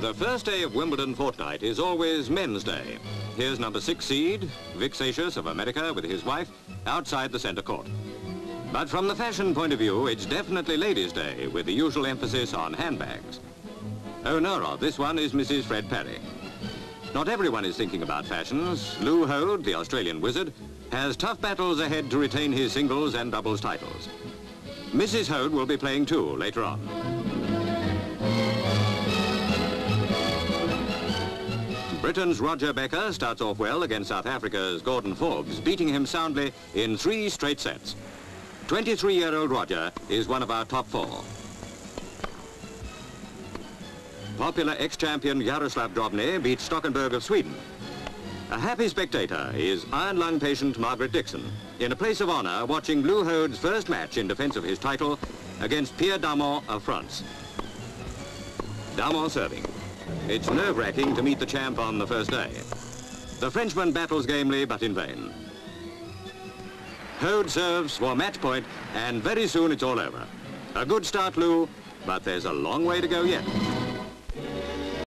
The first day of Wimbledon fortnight is always men's day. Here's number six seed, Seixas of America with his wife, outside the centre court. But from the fashion point of view, it's definitely ladies' day, with the usual emphasis on handbags. Owner of this one is Mrs. Fred Perry. Not everyone is thinking about fashions. Lew Hoad, the Australian wizard, has tough battles ahead to retain his singles and doubles titles. Mrs. Hoad will be playing too later on. Britain's Roger Becker starts off well against South Africa's Gordon Forbes, beating him soundly in three straight sets. 23-year-old Roger is one of our top four. Popular ex-champion Jaroslav Drobny beats Stockenberg of Sweden. A happy spectator is iron lung patient Margaret Dixon, in a place of honour watching Lew Hoad's first match in defence of his title against Pierre Darmon of France. Darmon serving. It's nerve-wracking to meet the champ on the first day. The Frenchman battles gamely, but in vain. Hoad serves for match point, and very soon it's all over. A good start, Lew, but there's a long way to go yet.